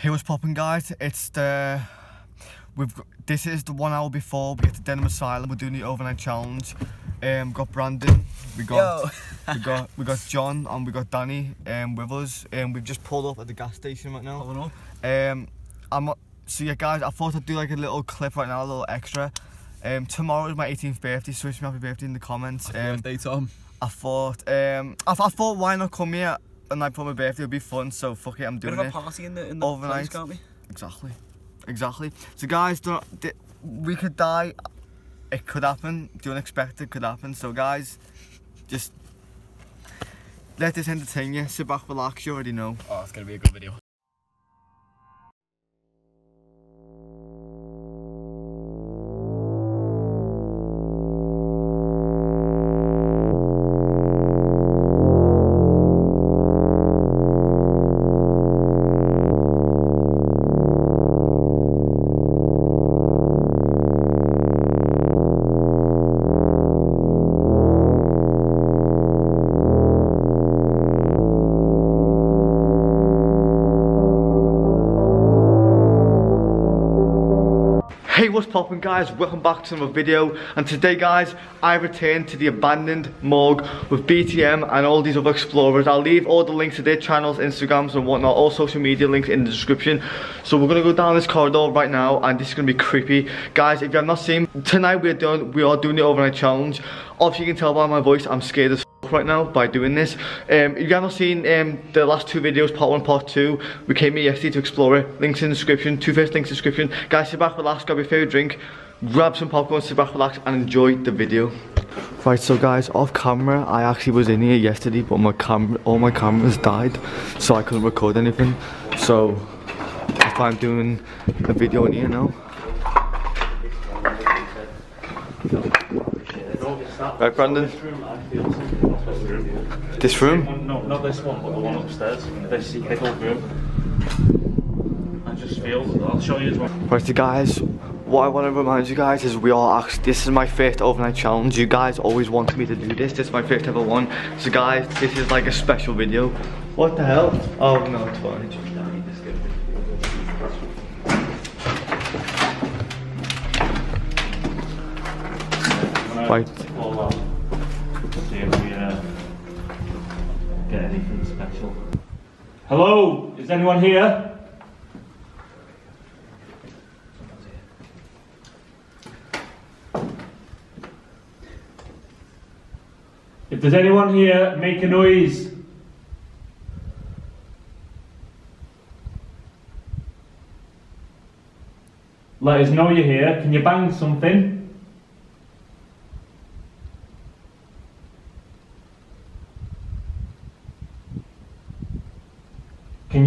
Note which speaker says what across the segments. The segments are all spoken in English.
Speaker 1: Hey, what's popping, guys? It's the we've got, this is the one hour before we get to Denbigh Asylum. We're doing the overnight challenge. Um, got Brandon, we got we got we got John, and we got Danny um, with us. And um, we've just pulled up at the gas station right now. Um, I'm so yeah, guys. I thought I'd do like a little clip right now, a little extra. Um, tomorrow is my 18th birthday, so wish me happy birthday in the comments.
Speaker 2: Happy
Speaker 1: Um,
Speaker 2: birthday, Tom.
Speaker 1: I thought um, I, I thought why not come here and night for my birthday it would be fun. So fuck it, I'm
Speaker 2: Bit
Speaker 1: doing
Speaker 2: of a
Speaker 1: it.
Speaker 2: party in the in the
Speaker 1: Overnight.
Speaker 2: place, can't we?
Speaker 1: Exactly. Exactly. So guys, don't, we could die. It could happen. The unexpected could happen. So guys, just let this entertain you. Sit back, relax. You already know.
Speaker 2: Oh, it's gonna be a good video.
Speaker 1: What's poppin' guys? Welcome back to another video. And today guys, I return to the abandoned morgue with BTM and all these other explorers. I'll leave all the links to their channels, Instagrams and whatnot, all social media links in the description. So we're gonna go down this corridor right now and this is gonna be creepy. Guys, if you have not seen, tonight we're doing, we are doing the overnight challenge. Obviously you can tell by my voice, I'm scared as right now by doing this. Um, if you haven't seen um, the last two videos, part one, part two, we came here yesterday to explore it. Links in the description, two first links in the description. Guys, sit back, relax, grab your favourite drink, grab some popcorn, sit back, relax, and enjoy the video. Right, so guys, off camera, I actually was in here yesterday, but my camera, all my cameras died, so I couldn't record anything. So I'm doing a video in here now. Right, Brandon. This room?
Speaker 3: No, not this one, but the one upstairs. This little room. I just feel. I'll show you as well.
Speaker 1: Right, so guys, what I want to remind you guys is we all asked, this is my first overnight challenge. You guys always wanted me to do this. This is my first ever one. So guys, this is like a special video. What the hell? Oh no, it's fine.
Speaker 3: Out. See if we uh, get anything special. Hello, is anyone here? If there's anyone here, make a noise. Let us know you're here. Can you bang something?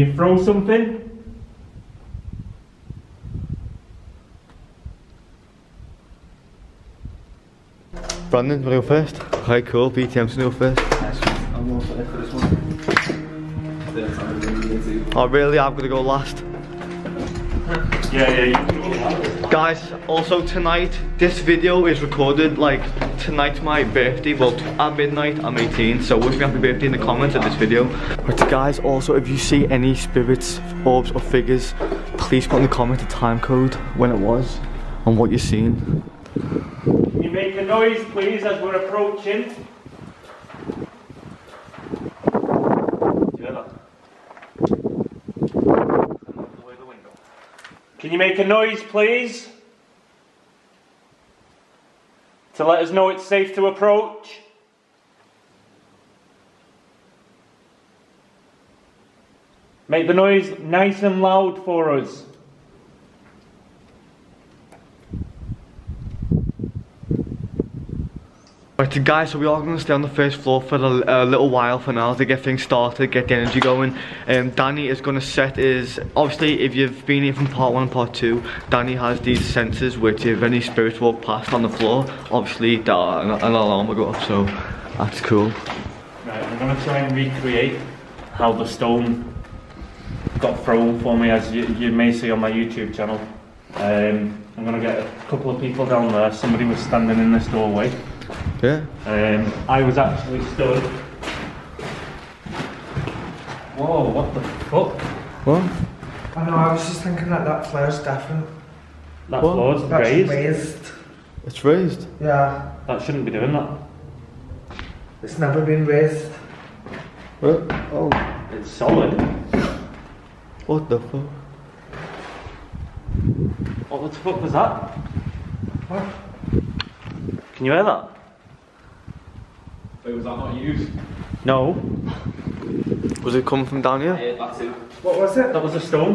Speaker 3: You throw something?
Speaker 1: Brandon, wanna go first? Hi, cool. BTM's gonna go first.
Speaker 2: I'm also there for this one.
Speaker 1: Oh really? I'm gonna go last.
Speaker 3: Yeah, yeah,
Speaker 1: Guys, also tonight, this video is recorded like tonight's my birthday. Well, at midnight, I'm 18, so wish me happy birthday in the comments of this video. But guys, also if you see any spirits, orbs, or figures, please put in the comment the time code when it was and what you're seeing.
Speaker 3: Can you make a noise, please, as we're approaching? Do you hear that? Come out the way of the window. Can you make a noise, please? To let us know it's safe to approach. Make the noise nice and loud for us.
Speaker 1: Right, guys, so we are going to stay on the first floor for a, a little while for now to get things started, get the energy going. Um, Danny is going to set his, obviously if you've been here from part one and part two, Danny has these sensors which if any spirits walk past on the floor, obviously that, an, an alarm will go off, so that's cool.
Speaker 3: Right, I'm going to try and recreate how the stone got thrown for me, as you, you may see on my YouTube channel. Um, I'm going to get a couple of people down there. Somebody was standing in this doorway.
Speaker 1: Yeah?
Speaker 3: Um, I was actually stood. Whoa, what the fuck?
Speaker 1: What?
Speaker 4: I know, I was just thinking that that floor's different.
Speaker 3: That
Speaker 1: What?
Speaker 3: floor's
Speaker 4: That's
Speaker 3: raised.
Speaker 4: raised.
Speaker 1: It's raised.
Speaker 4: Yeah,
Speaker 3: That shouldn't be doing that.
Speaker 4: it's never been raised.
Speaker 1: What? Oh,
Speaker 3: It's solid.
Speaker 1: what the fuck?
Speaker 3: What the fuck was that?
Speaker 4: What?
Speaker 3: Can you hear that?
Speaker 2: Wait, was that not used?
Speaker 3: No.
Speaker 1: Was it coming from down here?
Speaker 2: Yeah, that's it.
Speaker 4: What was it?
Speaker 3: That was a stone.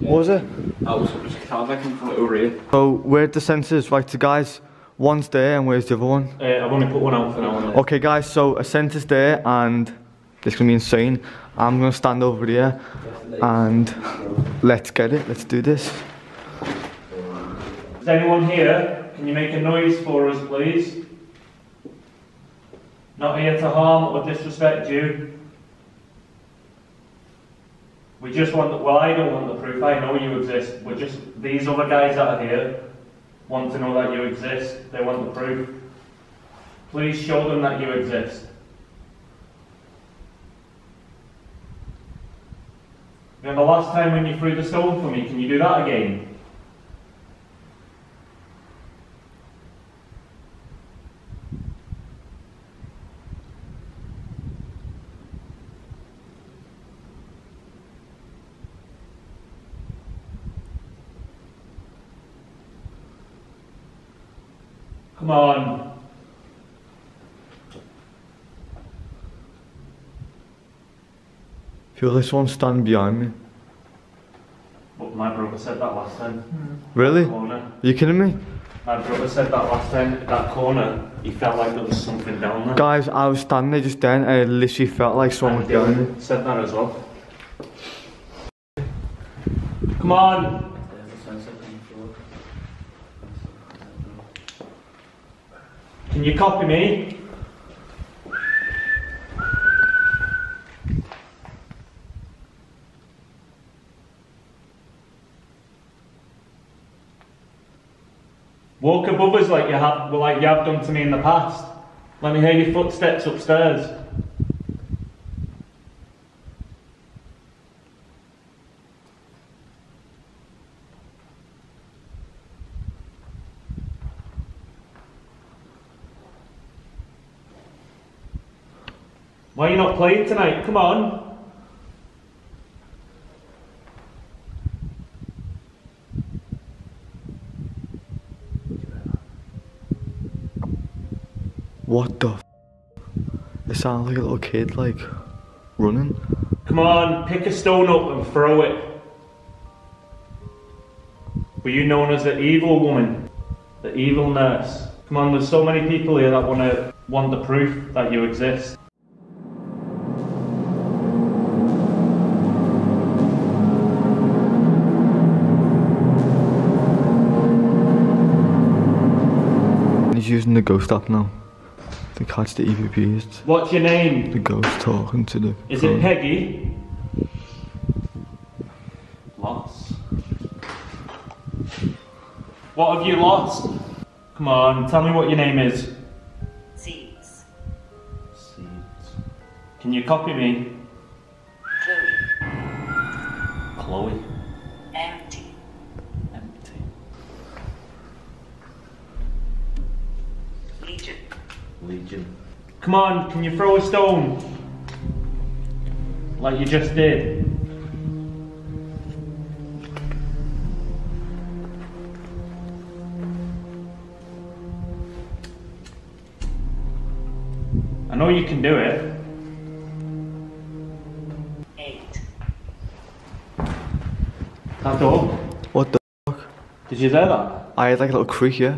Speaker 1: What was it?
Speaker 2: That was just sounds like something from over here.
Speaker 1: So where the sensors? Right, so guys, one's there and where's the other one?
Speaker 3: Uh, I've only put one out for now.
Speaker 1: Okay, guys, so a sensor's there and this is gonna be insane. I'm gonna stand over here and let's get it. Let's do this.
Speaker 3: Is anyone here? Can you make a noise for us, please? Not here to harm or disrespect you. We just want the, well, I don't want the proof, I know you exist. We're just, these other guys that are here want to know that you exist. They want the proof. Please show them that you exist. Remember last time when you threw the stone for me, can you do that again? Come on.
Speaker 1: Feel this one stand behind me.
Speaker 3: But my brother said that last time. Hmm.
Speaker 1: Really? Are you kidding me?
Speaker 3: My brother said that last time. That corner, he felt like there was something down there.
Speaker 1: Guys, I was standing there just then and it literally felt like someone was me.
Speaker 3: Dylan said that as well. Come on. Can you copy me? Walk above us like you have, like you have done to me in the past. Let me hear your footsteps upstairs. Why are you not playing tonight? Come on.
Speaker 1: What the f- It sounds like a little kid, like, running.
Speaker 3: Come on, pick a stone up and throw it. Were you known as the evil woman? The evil nurse? Come on, there's so many people here that want to want the proof that you exist.
Speaker 1: The ghost app now to catch the EVPs.
Speaker 3: What's your name?
Speaker 1: The ghost talking to the.
Speaker 3: Is it. Peggy? Lots. What have you lost? Come on, tell me what your name is.
Speaker 5: Seeds.
Speaker 3: Seeds. Can you copy me?
Speaker 5: Chloe.
Speaker 3: Chloe. Come on, can you throw a stone? Like you just did. I know you can do it.
Speaker 5: Eight.
Speaker 3: That door.
Speaker 1: What the fuck?
Speaker 3: Did you hear that?
Speaker 1: I had like a little creak, yeah.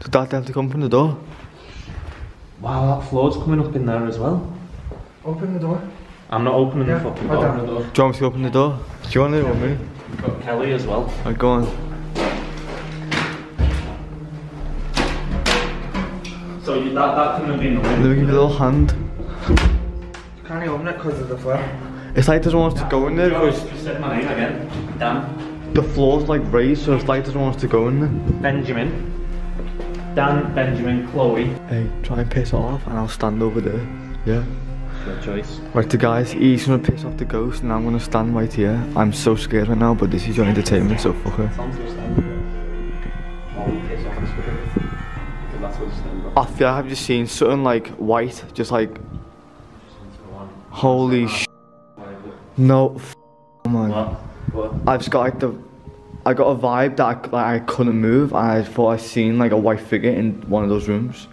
Speaker 1: Did that have to come from the door?
Speaker 3: Wow, that floor's coming up in there as well.
Speaker 4: Open the door.
Speaker 3: I'm not opening
Speaker 4: Yeah,
Speaker 3: the fucking
Speaker 4: hold
Speaker 3: door.
Speaker 4: on.
Speaker 1: Do you want me to open the door? Do you want it or me?
Speaker 3: We've got Kelly as well.
Speaker 1: Alright, go on.
Speaker 3: So you, that, that couldn't have been the
Speaker 1: Let me give you a little hand.
Speaker 4: Can't you open it because of the floor?
Speaker 1: It's like doesn't want us to go in there because
Speaker 3: You said my name again. Dan.
Speaker 1: the floor's like raised, so it's like doesn't want us to go in there.
Speaker 3: Benjamin. Dan, Benjamin, Chloe.
Speaker 1: Hey, try and piss off and I'll stand over there. Yeah?
Speaker 3: Good choice.
Speaker 1: Right, the guys, he's gonna piss off the ghost, and I'm gonna stand right here. I'm so scared right now, but this is your entertainment, so fuck it. I feel I've just seen something like white, just like holy sh. No, f- man.
Speaker 3: What?
Speaker 1: I've just got like the, I got a vibe that I, like, I couldn't move. I thought I seen like a white figure in one of those rooms.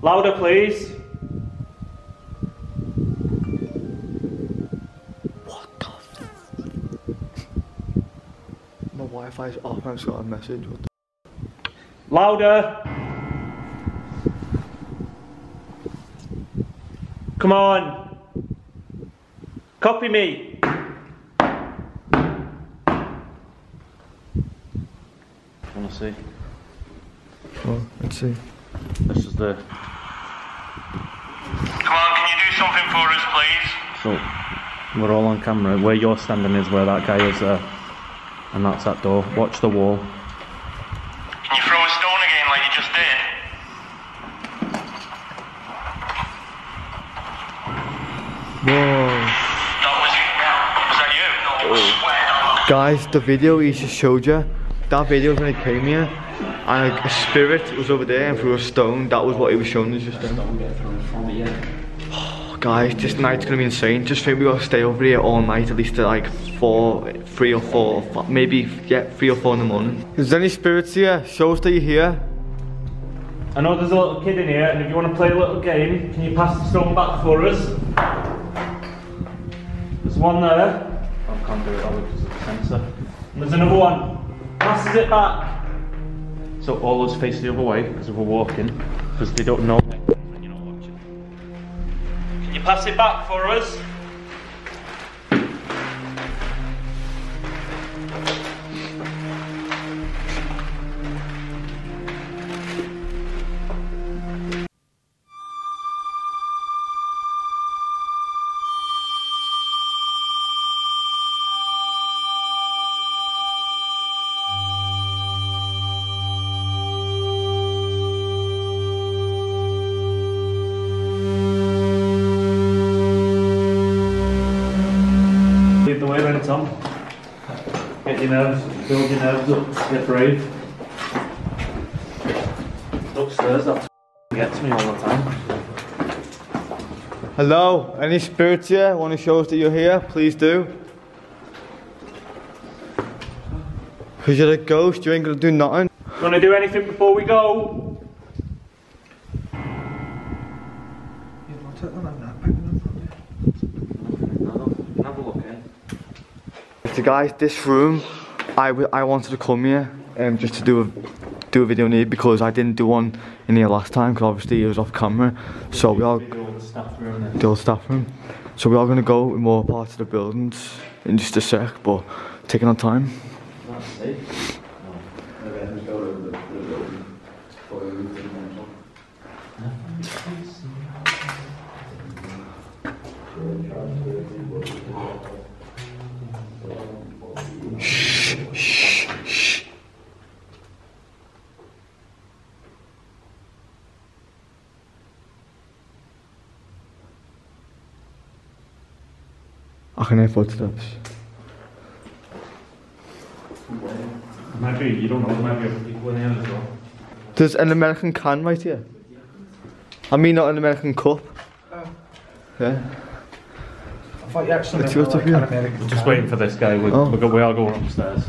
Speaker 3: Louder, please.
Speaker 1: What the? F- My Wi-Fi's off. I've just got a message. What the?
Speaker 3: Louder. Come on. Copy me. Wanna see?
Speaker 1: Oh, let's see.
Speaker 3: This is the.
Speaker 6: Come on, can you do something for us, please?
Speaker 3: So, we're all on camera. Where you're standing is where that guy is there. And that's that door. Watch the wall.
Speaker 6: Can you throw a stone again like you just did?
Speaker 1: Whoa.
Speaker 6: That was it. Was that you? No, I oh. swear.
Speaker 1: Guys, the video he just showed you, that video was when he came here, and like, a spirit was over there and threw a stone. That was what he was showing us just then. Oh, guys, this night's gonna be insane. Just think we gotta stay over here all night, at least till like four, three or four, fi- maybe yeah, three or four in the morning. Is there any spirits here? Show us that you're here.
Speaker 3: I know there's a little kid in here, and if you want to play a little game, can you pass the stone back for us? There's one there. I can't do it that way because of the sensor. And there's another one. Passes it back. So all us face the other way because we're walking, because they don't know when you're not watching. Can you pass it back for us? Your nerves, build your nerves up, get brave. Upstairs, that gets me all the time.
Speaker 1: Hello, any spirits here? Want to show us that you're here? Please do. Cause you're a ghost, you ain't gonna do nothing.
Speaker 3: Gonna do anything before we go?
Speaker 4: You want it on that picking
Speaker 3: Have a look, eh?
Speaker 1: So guys, this room, I, w- I wanted to come here um, just to do a do a video in here because I didn't do one in here last time because obviously it was off camera. So we are
Speaker 3: the staff room
Speaker 1: the old staff room. So we are gonna go in more parts of the buildings in just a sec, but taking our time.
Speaker 3: That's safe.
Speaker 1: I can hear footsteps.
Speaker 3: Might be, you don't know, might be other in as well.
Speaker 1: There's an American can right here. I mean, not an American cup. Yeah.
Speaker 4: I thought you actually
Speaker 1: Let's
Speaker 4: meant
Speaker 1: go
Speaker 4: like
Speaker 1: to
Speaker 4: an
Speaker 1: here.
Speaker 4: American
Speaker 3: Just
Speaker 4: can.
Speaker 3: waiting for this guy. We,
Speaker 1: Oh.
Speaker 3: we, go, we are going upstairs.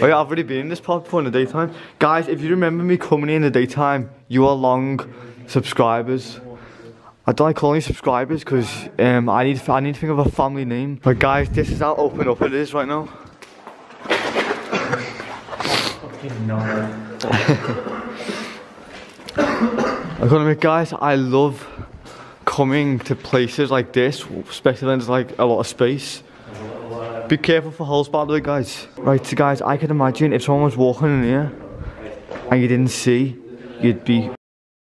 Speaker 1: Oh yeah, I've already been in this part before in the daytime. Guys, if you remember me coming in the daytime, you are long subscribers. I don't like calling subscribers because um, I need I need to think of a family name. But guys, this is how open up it is right now. I gotta admit, guys, I love coming to places like this, especially when there's like a lot of space. Be careful for holes, by the way, guys. Right, so guys, I can imagine if someone was walking in here and you didn't see, you'd be.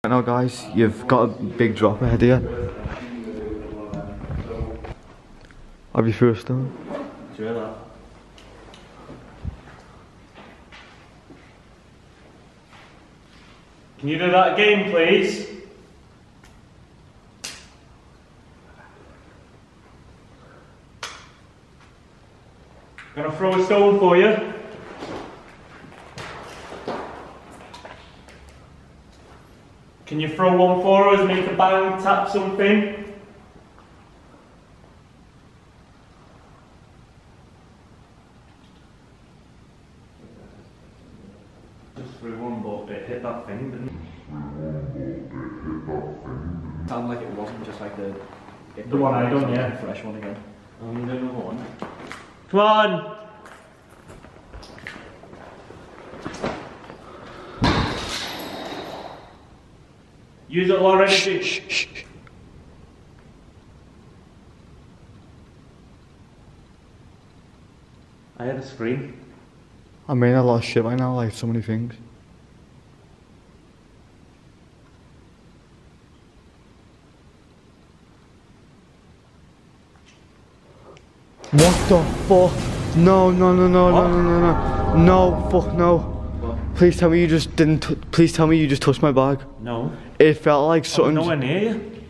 Speaker 1: Right now, guys, you've got a big drop ahead of you. Have you first done?
Speaker 3: Do you hear that? Can you do that again, please? Gonna throw a stone for you. Can you throw one for us? Make a bang, tap something. Just threw one, but it hit that thing, didn't it?
Speaker 2: Sounded like it wasn't just like the.
Speaker 3: The one I done, yeah.
Speaker 2: Fresh one again.
Speaker 3: I'm gonna another one. Come on! Use it already. I had a screen.
Speaker 1: I mean a lot of shit right now, like so many things. What the fuck? No, no, no, no,
Speaker 3: What?
Speaker 1: no, no, no, no. No, fuck no. Please tell me you just didn't, t- please tell me you just touched my bag.
Speaker 3: No.
Speaker 1: It felt like something.
Speaker 3: nowhere near you.